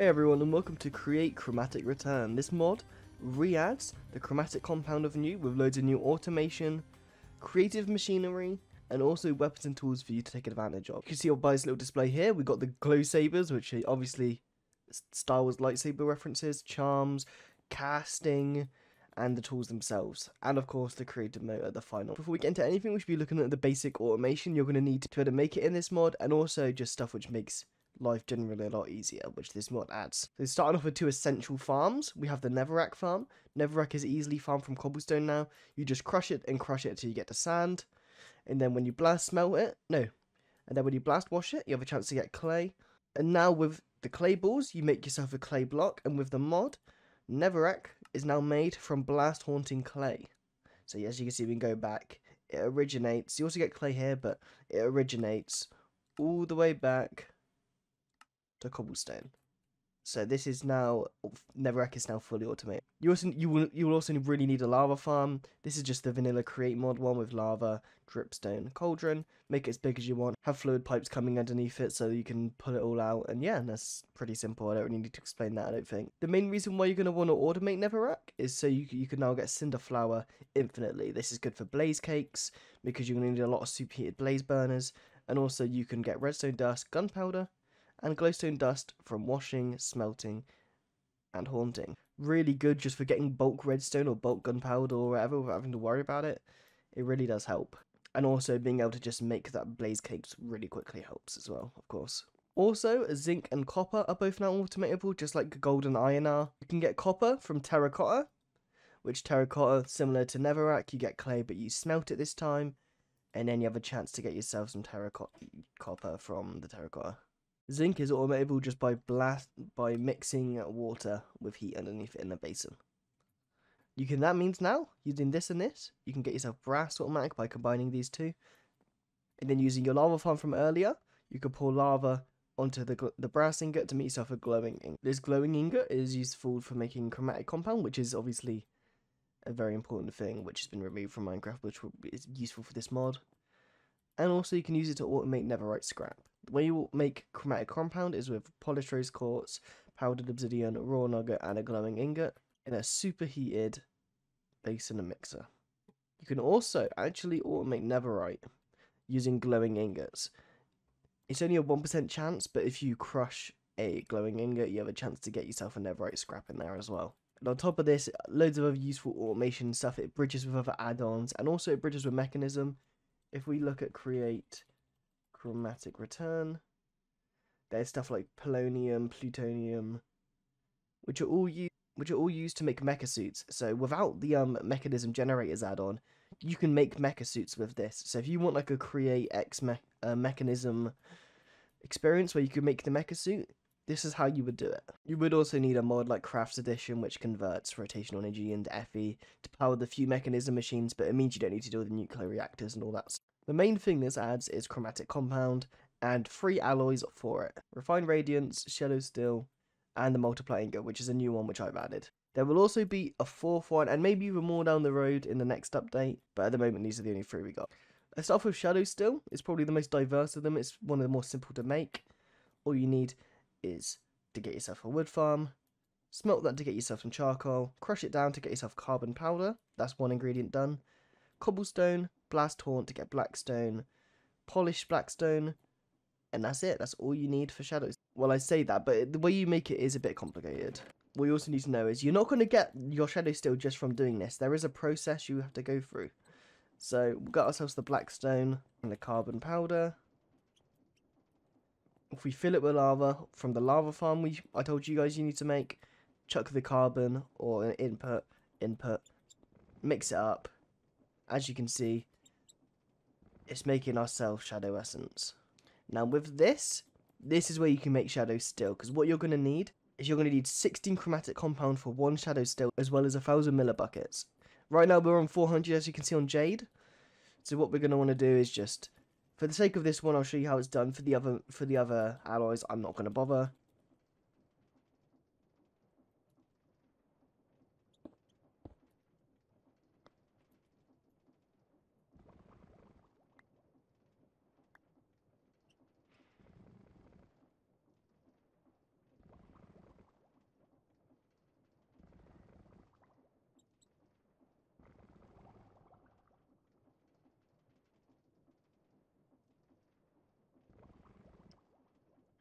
Hey everyone and welcome to Create Chromatic Return. This mod re-adds the chromatic compound of new with loads of new automation, creative machinery, and also weapons and tools for you to take advantage of. You can see on Buy's little display here, we've got the glow sabers, which are obviously Star Wars lightsaber references, charms, casting, and the tools themselves, and of course the creative mode at the final. Before we get into anything, we should be looking at the basic automation you're going to need to be able to make it in this mod, and also just stuff which makes life generally a lot easier, which this mod adds. So starting off with two essential farms, we have the Netherrack farm. Netherrack is easily farmed from cobblestone now. You just crush it and crush it until you get to sand. And then when you blast smelt it, no. And then when you blast wash it, you have a chance to get clay. And now with the clay balls, you make yourself a clay block. And with the mod, Netherrack is now made from blast haunting clay. So as you can see, we can go back. It originates, you also get clay here, but it originates all the way back to cobblestone. So this is now Netherrack is now fully automated. You also you will you will also really need a lava farm. This is just the vanilla create mod one with lava, dripstone, cauldron. Make it as big as you want. Have fluid pipes coming underneath it so you can pull it all out. And yeah, that's pretty simple. I don't really need to explain that. I don't think. The main reason why you're gonna want to automate Netherrack is so you you can now get cinder flour infinitely. This is good for blaze cakes because you're gonna need a lot of superheated blaze burners. And also you can get redstone dust, gunpowder, and glowstone dust from washing, smelting, and haunting. Really good just for getting bulk redstone or bulk gunpowder or whatever without having to worry about it. It really does help. And also being able to just make that blaze cakes really quickly helps as well, of course. Also, zinc and copper are both now automatable, just like gold and iron are. You can get copper from terracotta, which terracotta, similar to netherrack, you get clay, but you smelt it this time, and then you have a chance to get yourself some terracotta copper from the terracotta. Zinc is automatable just by blast by mixing water with heat underneath it in a basin. You can that means now using this and this, you can get yourself brass automatic by combining these two. And then using your lava farm from earlier, you can pour lava onto the the brass ingot to make yourself a glowing ingot. This glowing ingot is useful for making chromatic compound, which is obviously a very important thing, which has been removed from Minecraft, which is useful for this mod. And also you can use it to automate netherite scrap. The way you make chromatic compound is with polished rose quartz, powdered obsidian, raw nugget, and a glowing ingot in a superheated basin and mixer. You can also actually automate netherite using glowing ingots. It's only a 1% chance, but if you crush a glowing ingot, you have a chance to get yourself a netherite scrap in there as well. And on top of this, loads of other useful automation stuff. It bridges with other add-ons, and also it bridges with Mekanism. If we look at create chromatic return. There's stuff like polonium, plutonium, which are all used which are all used to make mecha suits. So without the um Mekanism generators add-on, you can make mecha suits with this. So if you want like a create X me- uh, Mekanism experience where you could make the mecha suit, this is how you would do it. You would also need a mod like Crafts Addition, which converts rotational energy into Fe to power the few Mekanism machines, but it means you don't need to do the nuclear reactors and all that. The main thing this adds is chromatic compound and three alloys for it. Refined Radiance, Shadow Steel, and the Multiplite Ingot, which is a new one which I've added. There will also be a fourth one, and maybe even more down the road in the next update, but at the moment these are the only three we got. Let's start off with Shadow Steel. It's probably the most diverse of them. It's one of the more simple to make. All you need is to get yourself a wood farm, smelt that to get yourself some charcoal, crush it down to get yourself carbon powder. That's one ingredient done. Cobblestone, blast haunt to get blackstone, polish blackstone, and that's it. That's all you need for shadows. Well, I say that, but the way you make it is a bit complicated. What you also need to know is you're not going to get your shadow steel just from doing this. There is a process you have to go through. So we've got ourselves the blackstone and the carbon powder. If we fill it with lava from the lava farm we I told you guys you need to make, chuck the carbon or an input, input, mix it up. As you can see, it's making ourselves shadow essence. Now with this, this is where you can make shadow steel, because what you're going to need is you're going to need 16 chromatic compound for one shadow steel, as well as a 1000 millibuckets. Right now we're on 400 as you can see on Jade. So what we're going to want to do is just, for the sake of this one, I'll show you how it's done. For the other, for the other alloys, I'm not going to bother.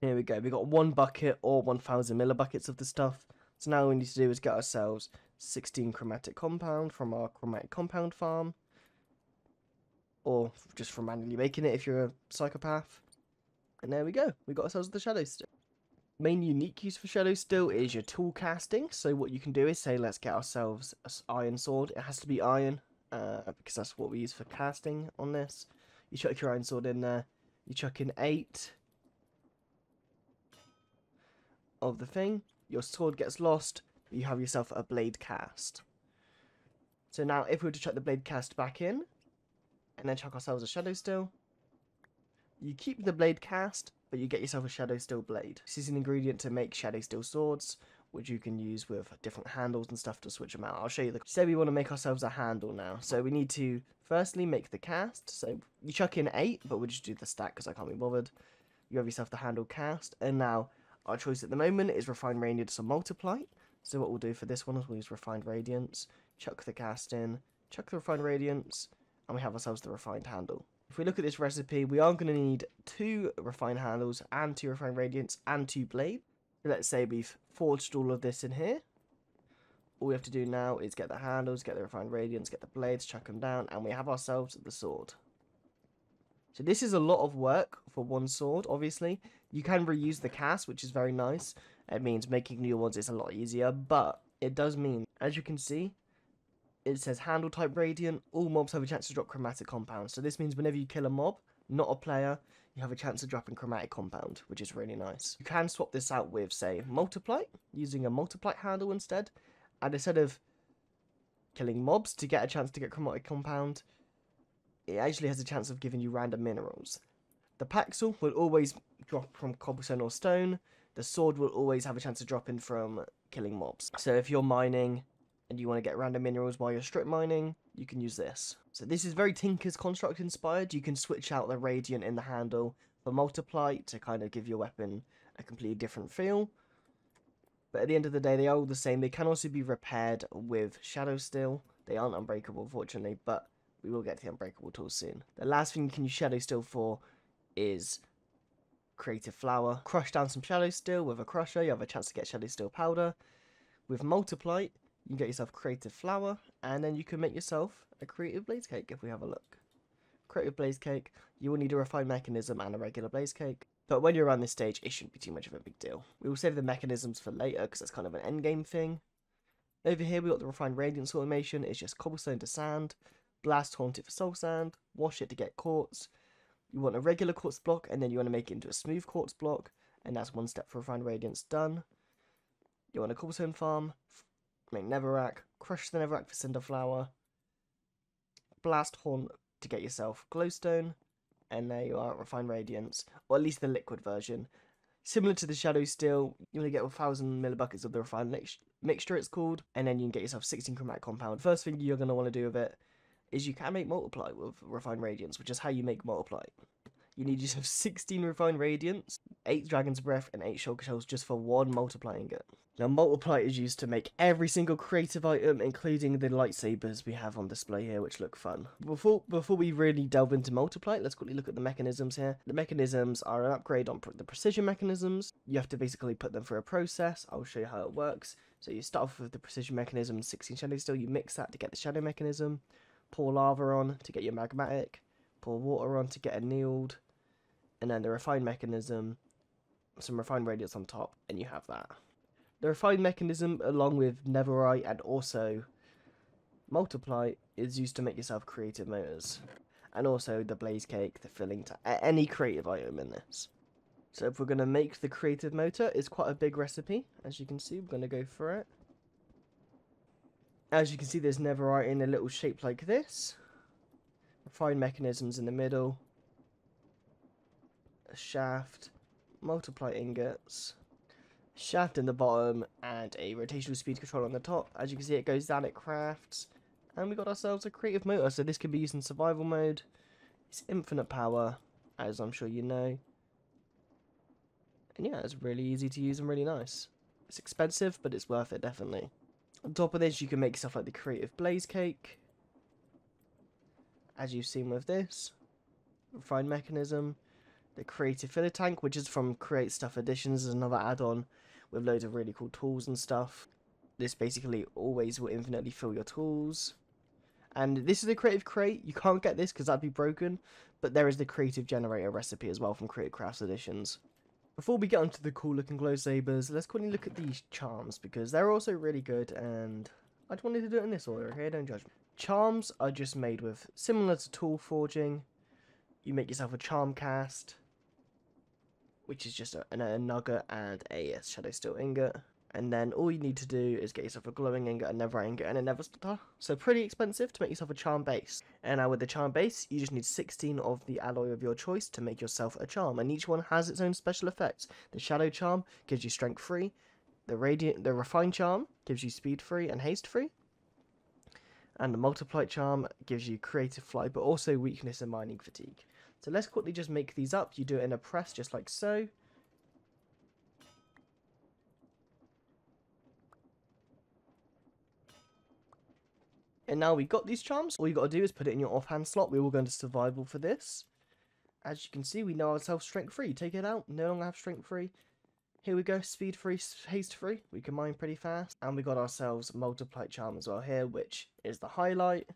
Here we go. We got one bucket or 1,000 millibuckets of the stuff. So now all we need to do is get ourselves 16 chromatic compound from our chromatic compound farm. Or just from manually making it if you're a psychopath. And there we go. We got ourselves the shadow steel. Main unique use for shadow steel is your tool casting. So what you can do is say, let's get ourselves an iron sword. It has to be iron uh, because that's what we use for casting on this. You chuck your iron sword in there. You chuck in eight of the thing. Your sword gets lost. You have yourself a blade cast. So now if we were to chuck the blade cast back in, and then chuck ourselves a shadow steel, you keep the blade cast, but you get yourself a shadow steel blade. This is an ingredient to make shadow steel swords, which you can use with different handles and stuff to switch them out. I'll show you the... Say we want to make ourselves a handle now. So we need to firstly make the cast. So you chuck in 8, but we'll just do the stack because I can't be bothered. You have yourself the handle cast. And now our choice at the moment is refined radiance or multiplite. So what we'll do for this one is we'll use refined radiance, chuck the cast in, chuck the refined radiance, and we have ourselves the refined handle. If we look at this recipe, we are going to need two refined handles and two refined radiance and two blades. Let's say we've forged all of this in here. All we have to do now is get the handles, get the refined radiance, get the blades, chuck them down, and we have ourselves the sword. So this is a lot of work for one sword, obviously. You can reuse the cast, which is very nice. It means making new ones is a lot easier, but it does mean, as you can see, it says handle type radiant, all mobs have a chance to drop chromatic compound. So this means whenever you kill a mob, not a player, you have a chance of dropping chromatic compound, which is really nice. You can swap this out with, say, multiplite, using a multiplite handle instead. And instead of killing mobs to get a chance to get chromatic compound, it actually has a chance of giving you random minerals. The Paxel will always drop from cobblestone or stone. The sword will always have a chance to drop in from killing mobs. So if you're mining and you want to get random minerals while you're strip mining, you can use this. So this is very Tinker's Construct inspired. You can switch out the Radiant in the handle for Multiplite to kind of give your weapon a completely different feel. But at the end of the day, they are all the same. They can also be repaired with Shadow Steel. They aren't unbreakable, fortunately, but we will get to the unbreakable tools soon. The last thing you can use Shadow Steel for is Creative Flour. Crush down some Shadow Steel with a crusher. You have a chance to get Shadow Steel powder. With Multiplite, you can get yourself creative flour, and then you can make yourself a creative blaze cake if we have a look. Creative blaze cake, you will need a refined mechanism and a regular blaze cake. But when you're around this stage, it shouldn't be too much of a big deal. We will save the mechanisms for later because that's kind of an endgame thing. Over here we got the refined radiance automation, it's just cobblestone to sand, blast haunt it for soul sand, wash it to get quartz. You want a regular quartz block and then you want to make it into a smooth quartz block, and that's one step for refined radiance done. You want a cobblestone farm, make netherrack, crush the netherrack for cinder flour, blast haunt to get yourself glowstone, and there you are, refined radiance, or at least the liquid version. Similar to the shadow steel, you only get a 1000 millibuckets of the refined mix mixture it's called, and then you can get yourself 16 chromatic compound. First thing you're going to want to do with it is you can make multiplite with refined radiance, which is how you make multiplite. You need yourself 16 refined radiance, 8 dragon's breath, and 8 shulker shells just for one multiplying it. Now multiplite is used to make every single creative item, including the lightsabers we have on display here, which look fun. Before before we really delve into multiplite, let's quickly look at the mechanisms here. The mechanisms are an upgrade on the precision mechanisms. You have to basically put them through a process. I'll show you how it works. So you start off with the precision mechanism, 16 shadow steel, you mix that to get the shadow mechanism, pour lava on to get your magmatic, pour water on to get annealed, and then the refined mechanism, some refined radiance on top, and you have that. The refined mechanism, along with netherite and also multiplite, is used to make yourself creative motors. And also the blaze cake, the filling, to any creative item in this. So if we're going to make the creative motor, it's quite a big recipe. As you can see, we're going to go for it. As you can see, there's netherite in a little shape like this. Refined mechanisms in the middle. A shaft. Multiplite ingots shaft in the bottom, and a rotational speed control on the top. As you can see, it goes down, it crafts, and we got ourselves a creative motor. So this can be used in survival mode. It's infinite power, as I'm sure you know. And yeah, it's really easy to use and really nice. It's expensive, but it's worth it, definitely. On top of this, you can make stuff like the creative blaze cake. As you've seen with this. Refined mechanism. the Creative Filler Tank, which is from Create Stuff Additions, is another add-on with loads of really cool tools and stuff. This basically always will infinitely fill your tools. And this is the Creative Crate. You can't get this because that'd be broken, but there is the Creative Generator recipe as well from Creative Crafts Additions. Before we get onto the cool looking glow sabers, let's quickly look at these charms because they're also really good and I just wanted to do it in this order, okay? Don't judge me. Charms are just made with, similar to tool forging, you make yourself a charm cast, which is just a, a nugget and a shadow steel ingot. And then all you need to do is get yourself a glowing ingot, a nether ingot, and a nether star. So pretty expensive to make yourself a charm base. And now with the charm base, you just need 16 of the alloy of your choice to make yourself a charm. And each one has its own special effects. The shadow charm gives you strength free. The radiant, the refined charm gives you speed free and haste free. And the multiplite charm gives you creative fly, but also weakness and mining fatigue. So let's quickly just make these up. You do it in a press just like so. And now we got these charms. All you got to do is put it in your offhand slot. We will go into survival for this. As you can see, we know ourselves strength free. Take it out. No longer have strength free. Here we go, speed free, haste free. We can mine pretty fast. And we got ourselves multiplite charm as well here, which is the highlight.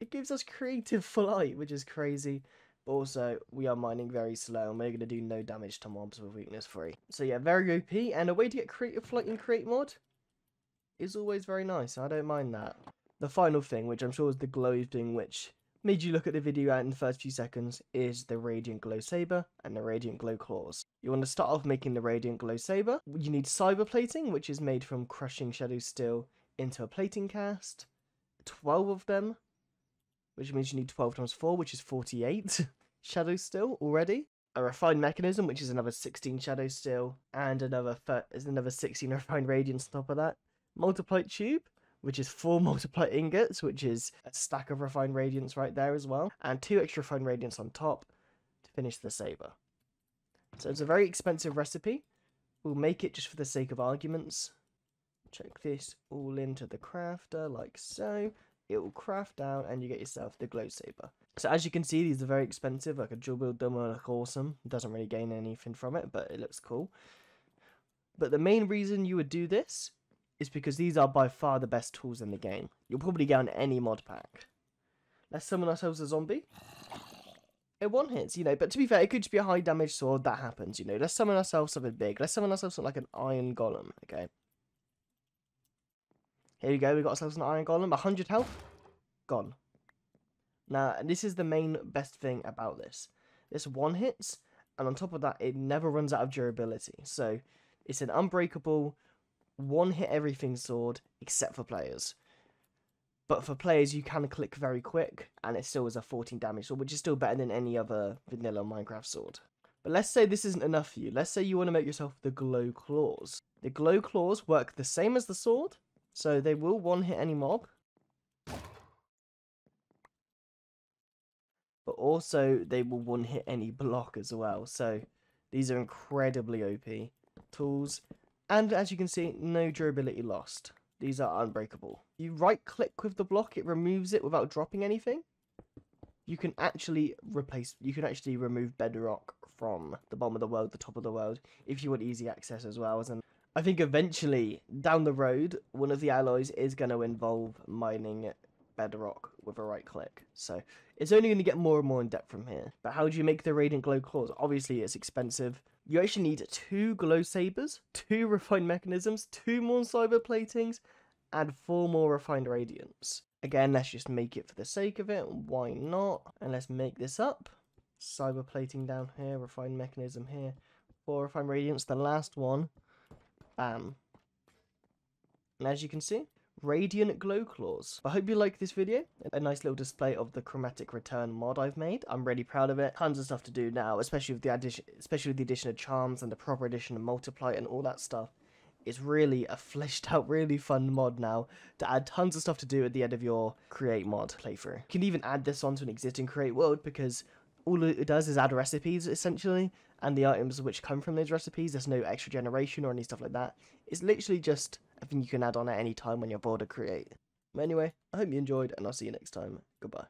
It gives us creative flight, which is crazy. But also, we are mining very slow, and we're going to do no damage to mobs with weakness free. So yeah, very OP, and a way to get creative flight in create mod is always very nice. I don't mind that the final thing, which I'm sure is the glow thing, which made you look at the video out in the first few seconds, is the Radiant Glow Saber and the Radiant Glow Claws. You want to start off making the Radiant Glow Saber. You need cyber plating, which is made from crushing shadow steel into a plating cast. 12 of them, which means you need 12 times 4, which is 48 shadow steel already. A refined mechanism, which is another 16 shadow steel, and another is another 16 refined radiance on top of that. Multiplite tube, which is four multiplite ingots, which is a stack of refined radiance right there as well, and two extra refined radiance on top to finish the saber. So it's a very expensive recipe. We'll make it just for the sake of arguments. Check this all into the crafter like so. It will craft out and you get yourself the glow saber. So as you can see, these are very expensive. Like a dual build will look awesome. Doesn't really gain anything from it, but it looks cool. But the main reason you would do this is because these are by far the best tools in the game. You'll probably get on any mod pack. Let's summon ourselves a zombie. It one hits, you know, but to be fair, it could just be a high damage sword, that happens, you know. Let's summon ourselves something big. Let's summon ourselves something like an iron golem, okay. Here we go, we got ourselves an iron golem, 100 health, gone. Now, this is the main best thing about this. This one hits, and on top of that, it never runs out of durability. So, it's an unbreakable, one hit everything sword except for players. But for players, you can click very quick, and it still is a 14 damage sword, which is still better than any other vanilla Minecraft sword. But let's say this isn't enough for you. Let's say you want to make yourself the Glow Claws. The Glow Claws work the same as the sword, so they will one-hit any mob. But also, they will one-hit any block as well, so these are incredibly OP tools. And as you can see, no durability lost. These are unbreakable. You right click with the block, it removes it without dropping anything. You can actually replace, you can actually remove bedrock from the bottom of the world, the top of the world, if you want easy access as well. And I think eventually, down the road, one of the alloys is going to involve mining bedrock with a right click. So it's only going to get more and more in depth from here. But how do you make the Radiant Glow Claws? Obviously, it's expensive. You actually need two glow sabers, two refined mechanisms, two more cyber platings, and four more refined radiance. Again, let's just make it for the sake of it. Why not? And let's make this up. Cyber plating down here, refined mechanism here, four refined radiance. The last one, bam. And as you can see, Radiant Glow Claws. I hope you like this video. A nice little display of the Chromatic Return mod I've made. I'm really proud of it. Tons of stuff to do now, especially with the addition, especially with the addition of charms and the proper addition of multiplite and all that stuff. It's really a fleshed out, really fun mod now to add tons of stuff to do at the end of your create mod playthrough. You can even add this onto an existing create world because all it does is add recipes essentially and the items which come from those recipes. There's no extra generation or any stuff like that. It's literally just a thing you can add on at any time when you're bored to create. But anyway, I hope you enjoyed and I'll see you next time. Goodbye.